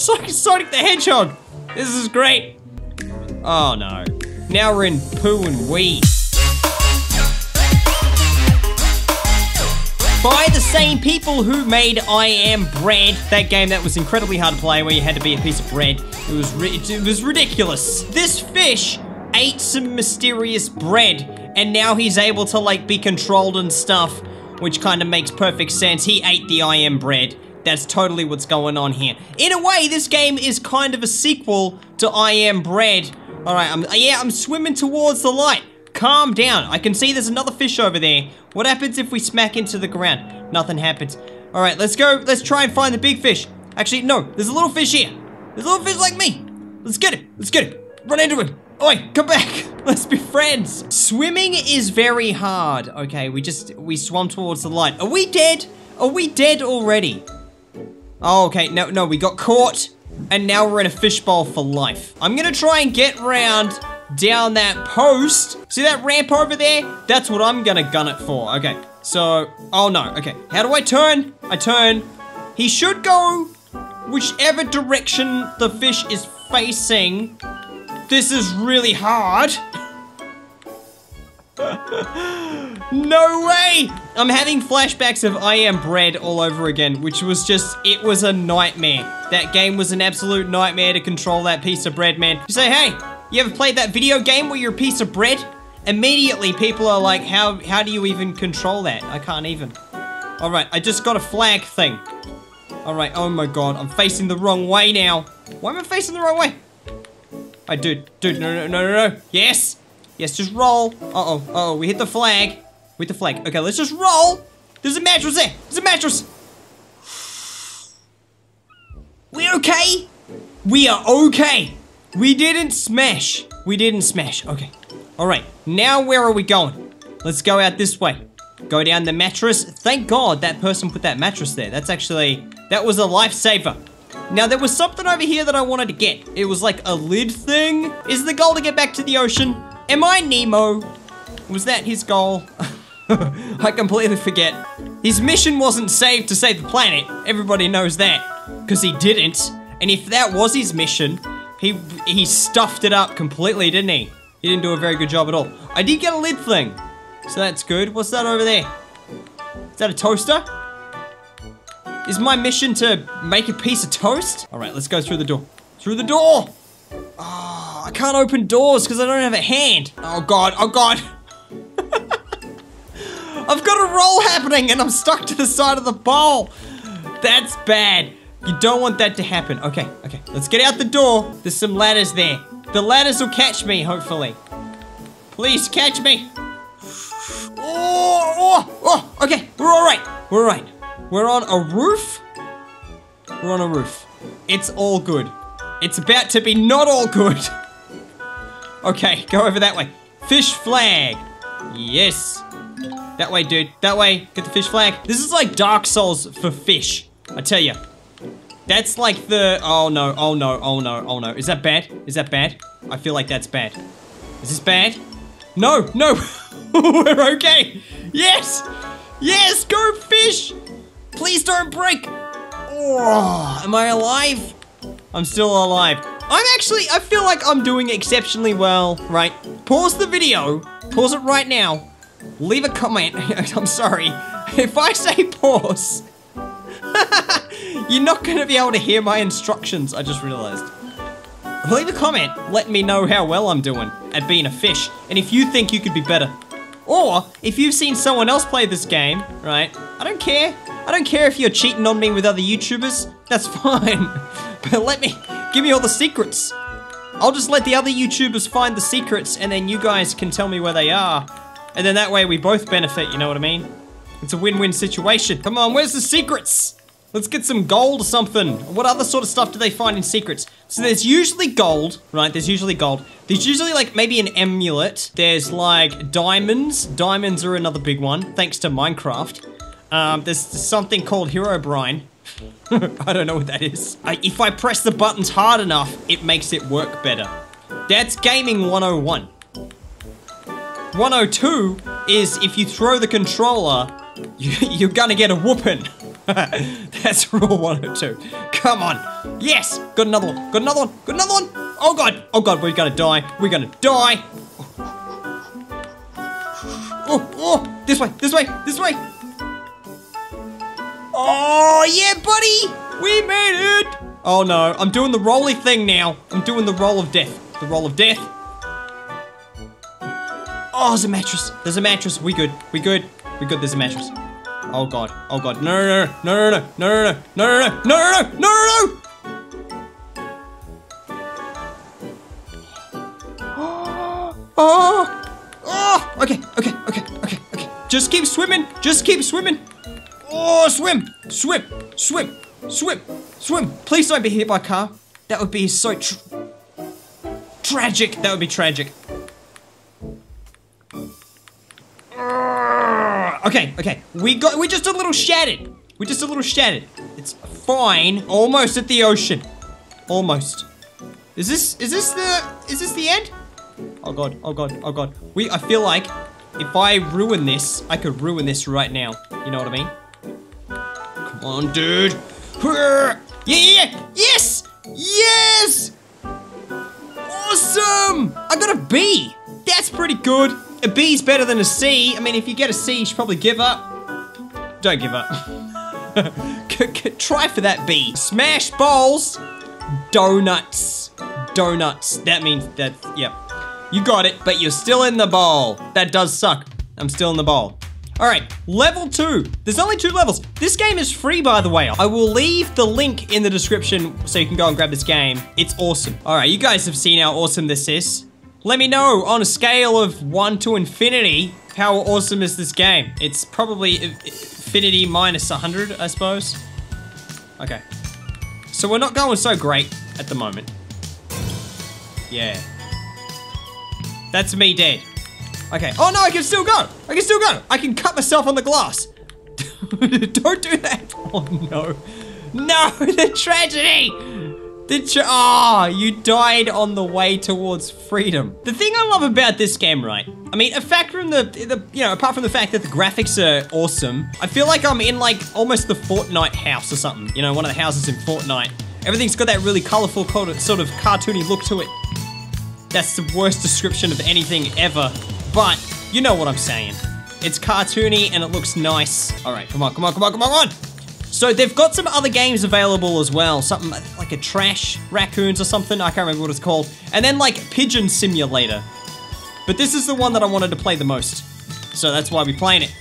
Sonic the Hedgehog. This is great. Oh no. Now we're in poo and wee. By the same people who made I Am Bread, that game that was incredibly hard to play where you had to be a piece of bread. It was it was ridiculous. This fish ate some mysterious bread and now he's able to like be controlled and stuff, which kind of makes perfect sense. He ate the I Am Bread. That's totally what's going on here. In a way, this game is kind of a sequel to I Am Bread. All right, I'm, yeah, I'm swimming towards the light. Calm down. I can see there's another fish over there. What happens if we smack into the ground? Nothing happens. All right, let's go. Let's try and find the big fish. Actually, no, there's a little fish here. There's a little fish like me. Let's get it. Let's get it. Run into him. Oi, come back. Let's be friends. Swimming is very hard. Okay, we just, we swam towards the light. Are we dead? Are we dead already? Oh, okay. No, no, we got caught. And now we're in a fishbowl for life. I'm gonna try and get round down that post. See that ramp over there? That's what I'm gonna gun it for. Okay, so, oh no, okay. How do I turn? I turn. He should go whichever direction the fish is facing. This is really hard. No way! I'm having flashbacks of I Am Bread all over again, which was just, it was a nightmare. That game was an absolute nightmare to control that piece of bread, man. You say, hey, you ever played that video game where you're a piece of bread? Immediately, people are like, how, how do you even control that? I can't even. All right, I just got a flag thing. All right, oh my god, I'm facing the wrong way now. Why am I facing the wrong way? I dude, dude, no, no, no, no, no. Yes, yes, just roll. Uh-oh, uh oh, we hit the flag. We hit the flag. Okay, let's just roll. There's a mattress there. There's a mattress. We are okay? We are okay. We didn't smash. We didn't smash. Okay. All right. Now where are we going? Let's go out this way. Go down the mattress. Thank God that person put that mattress there. That's actually, that was a lifesaver. Now there was something over here that I wanted to get. It was like a lid thing. Is the goal to get back to the ocean? Am I Nemo? Was that his goal? I completely forget. His mission wasn't saved to save the planet. Everybody knows that. Because he didn't. And if that was his mission, he he stuffed it up completely, didn't he? He didn't do a very good job at all. I did get a lid thing. So that's good. What's that over there? Is that a toaster? Is my mission to make a piece of toast? All right, let's go through the door. Through the door! I can't open doors because I don't have a hand. Oh God, oh God. I've got a roll happening and I'm stuck to the side of the bowl. That's bad. You don't want that to happen. Okay, okay, let's get out the door. There's some ladders there. The ladders will catch me, hopefully. Please catch me. Oh, oh, oh, okay, we're all right. We're all right. We're on a roof. We're on a roof. It's all good. It's about to be not all good. okay, go over that way. Fish flag. Yes. That way, dude. That way. Get the fish flag. This is like Dark Souls for fish. I tell you. That's like the... Oh, no. Oh, no. Oh, no. Oh, no. Is that bad? Is that bad? I feel like that's bad. Is this bad? No. No. We're okay. Yes. Yes. Go fish. Please don't break. Oh, am I alive? I'm still alive. I'm actually... I feel like I'm doing exceptionally well, right? Pause the video. Pause it right now. Leave a comment. I'm sorry. If I say pause... You're not to be able to hear my instructions, I just realized. Leave a comment, let me know how well I'm doing at being a fish, and if you think you could be better. Or, if you've seen someone else play this game, right, I don't care. I don't care if you're cheating on me with other YouTubers, that's fine. but let me, give me all the secrets. I'll just let the other YouTubers find the secrets, and then you guys can tell me where they are. And then that way we both benefit, you know what I mean? It's a win-win situation. Come on, where's the secrets? Let's get some gold or something. What other sort of stuff do they find in secrets? So there's usually gold, right? There's usually gold. There's usually like maybe an amulet. There's like diamonds. Diamonds are another big one, thanks to Minecraft. Um, there's something called Herobrine. I don't know what that is. I, if I press the buttons hard enough, it makes it work better. That's Gaming 101. 102 is if you throw the controller, you, you're gonna get a whooping. That's rule 102. Come on. Yes! Got another one. Got another one. Got another one. Oh god. Oh god, we're gonna die. We're gonna die. Oh, oh, this way, this way, this way. Oh, yeah, buddy. We made it. Oh no, I'm doing the rolly thing now. I'm doing the roll of death. The roll of death. Oh, there's a mattress. There's a mattress. We good. We good. We good. There's a mattress. Oh god. Oh god. No, no, no, no, no, no, no, no, no, no, no, no, no, no. Oh, oh, okay, okay, okay, okay, okay. Just keep swimming. Just keep swimming. Oh, swim, swim, swim, swim, swim. Please don't be hit by a car. That would be so tr tragic. That would be tragic. Okay, okay. We got we just a little shattered. We're just a little shattered. It's fine. Almost at the ocean. Almost. Is this is this the is this the end? Oh god, oh god, oh god. We I feel like if I ruin this, I could ruin this right now. You know what I mean? Come on, dude. Yeah, yeah. Yes! Yes! Awesome! I got a B. That's pretty good. A B is better than a C. I mean, if you get a C, you should probably give up. Don't give up. Try for that B. Smash balls. Donuts. Donuts. That means that, yep. You got it, but you're still in the bowl. That does suck. I'm still in the bowl. All right, level two. There's only two levels. This game is free, by the way. I will leave the link in the description so you can go and grab this game. It's awesome. All right, you guys have seen how awesome this is. Let me know on a scale of one to infinity, how awesome is this game? It's probably infinity minus 100, I suppose. Okay. So we're not going so great at the moment. Yeah. That's me dead. Okay. Oh no, I can still go. I can still go. I can cut myself on the glass. Don't do that. Oh no. No, the tragedy. The tra oh, you died on the way towards freedom. The thing I love about this game, right? I mean, from the, the, you know, apart from the fact that the graphics are awesome, I feel like I'm in like almost the Fortnite house or something. You know, one of the houses in Fortnite. Everything's got that really colorful sort of cartoony look to it. That's the worst description of anything ever, but you know what I'm saying. It's cartoony and it looks nice. All right, come on, come on, come on, come on, on. So they've got some other games available as well. Something like a Trash Raccoons or something. I can't remember what it's called. And then like Pigeon Simulator. But this is the one that I wanted to play the most. So that's why we're playing it.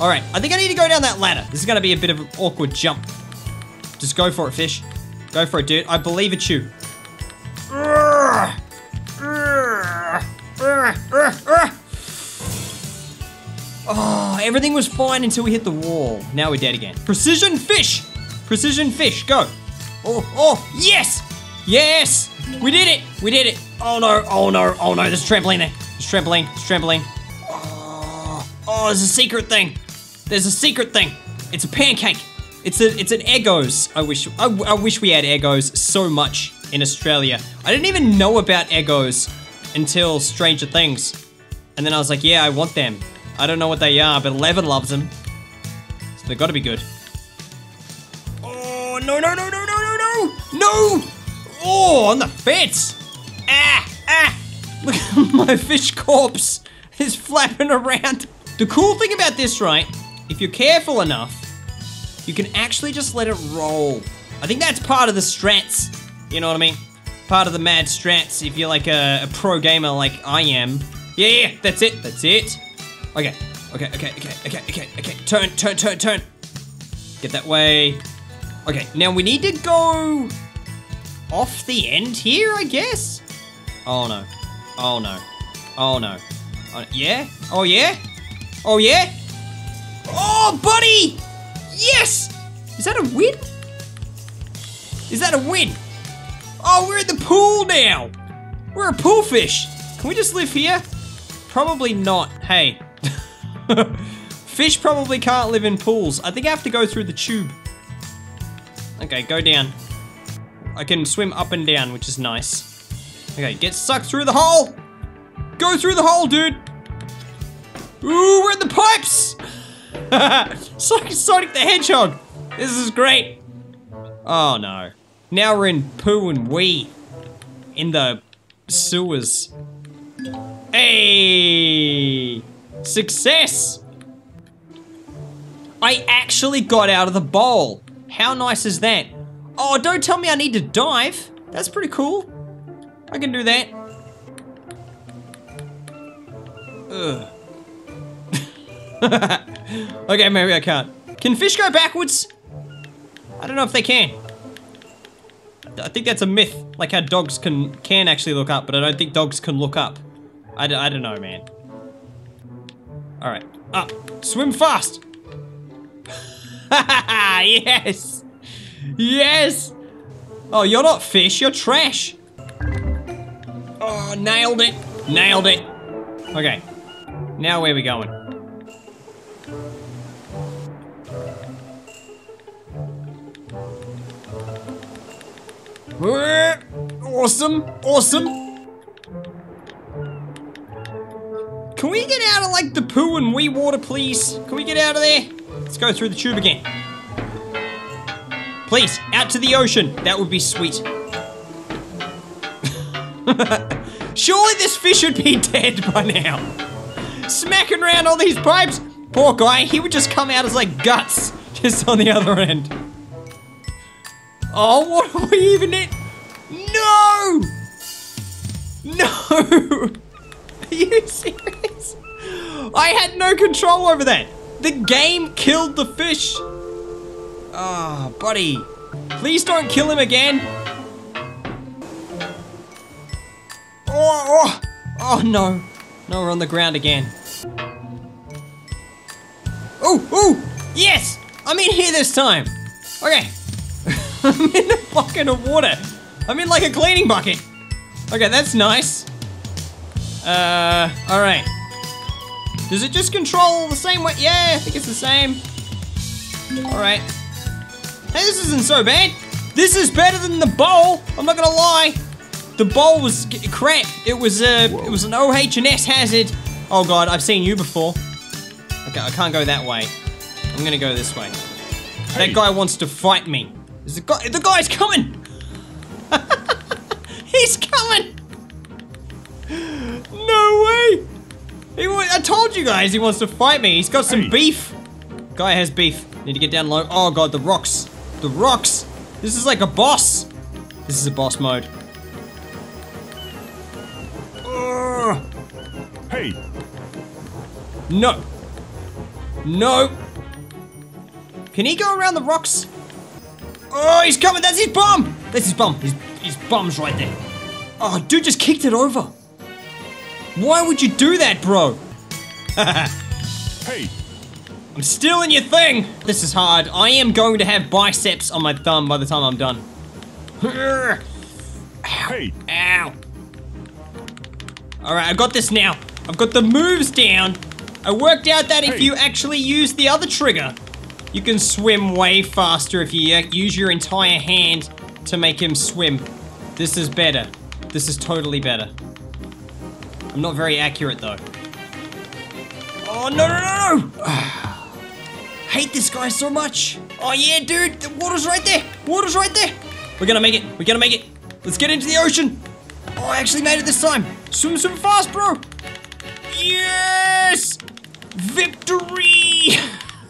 All right, I think I need to go down that ladder. This is gonna be a bit of an awkward jump. Just go for it, fish. Go for it, dude. I believe it's you. Oh, everything was fine until we hit the wall. Now we're dead again. Precision fish! Precision fish, go. Oh, oh, yes! Yes! We did it! We did it! Oh no, oh no, oh no, there's a trampoline there. There's trampoline, there's trampoline. Oh, oh, there's a secret thing. There's a secret thing. It's a pancake. It's a, it's an Eggos. I wish, I, I wish we had Eggos so much in Australia. I didn't even know about Eggos until Stranger Things. And then I was like, yeah, I want them. I don't know what they are, but Eleven loves them. So they've gotta be good. Oh, no, no, no, no, no, no, no! No! Oh, on the fence! Ah, ah! Look at my fish corpse is flapping around. The cool thing about this, right, if you're careful enough, you can actually just let it roll. I think that's part of the strats. You know what I mean? Part of the mad strats if you're like a, a pro gamer like I am. Yeah, yeah, that's it, that's it. Okay, okay, okay, okay, okay, okay, okay. Turn, turn, turn, turn. Get that way. Okay, now we need to go off the end here, I guess? Oh no. Oh no. Oh no. Oh, yeah? Oh yeah? Oh yeah? Oh, buddy! Yes! Is that a win? Is that a win? Oh, we're at the pool now! We're a pool fish. Can we just live here? Probably not. Hey, Fish probably can't live in pools. I think I have to go through the tube. Okay, go down. I can swim up and down, which is nice. Okay, get sucked through the hole! Go through the hole, dude! Ooh, we're in the pipes! Sonic, Sonic the Hedgehog! This is great! Oh no. Now we're in poo and wee. In the sewers. Hey! Success! I actually got out of the bowl. How nice is that? Oh, don't tell me I need to dive. That's pretty cool. I can do that. Ugh. okay, maybe I can't. Can fish go backwards? I don't know if they can. I think that's a myth, like how dogs can can actually look up, but I don't think dogs can look up. I, I don't know, man. All right, up, swim fast. yes, yes. Oh, you're not fish, you're trash. Oh, nailed it, nailed it. Okay, now where we going? Awesome, awesome. Can we get out of like the poo and wee water, please? Can we get out of there? Let's go through the tube again. Please, out to the ocean. That would be sweet. Surely this fish would be dead by now. Smacking around all these pipes. Poor guy, he would just come out as like guts just on the other end. Oh, what are we even in? No! No! Are you serious? I had no control over that. The game killed the fish. Ah, oh, buddy. Please don't kill him again. Oh, oh, oh no. No, we're on the ground again. Oh, oh, yes! I'm in here this time. Okay. I'm in a bucket of water. I'm in like a cleaning bucket. Okay, that's nice. Uh, alright. Does it just control the same way? Yeah, I think it's the same. Alright. Hey, this isn't so bad. This is better than the bowl. I'm not gonna lie. The bowl was crap. It was uh, it was an OH&S hazard. Oh god, I've seen you before. Okay, I can't go that way. I'm gonna go this way. Hey. That guy wants to fight me. Is the guy? The guy's coming. He's coming. No way. He, I told you guys he wants to fight me. He's got some hey. beef. Guy has beef. Need to get down low. Oh god, the rocks. The rocks. This is like a boss. This is a boss mode. Hey. No. No. Can he go around the rocks? Oh, he's coming. That's his bum. That's his bum. His, his bum's right there. Oh, dude just kicked it over. Why would you do that, bro? hey. I'm stealing your thing. This is hard. I am going to have biceps on my thumb by the time I'm done. Ow. Hey. Ow. All right, I got this now. I've got the moves down. I worked out that if you actually use the other trigger, you can swim way faster if you use your entire hand to make him swim. This is better. This is totally better. I'm not very accurate though. Oh, no, no, no! Hate this guy so much. Oh yeah, dude, the water's right there. Water's right there. We're gonna make it. We're gonna make it. Let's get into the ocean. Oh, I actually made it this time. Swim super fast, bro. Yes! Victory!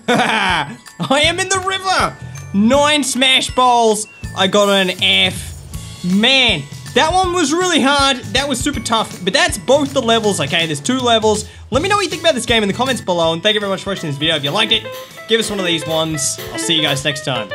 I am in the river! Nine smash balls. I got an F. Man, that one was really hard. That was super tough. But that's both the levels, okay? There's two levels. Let me know what you think about this game in the comments below. And thank you very much for watching this video. If you liked it, give us one of these ones. I'll see you guys next time.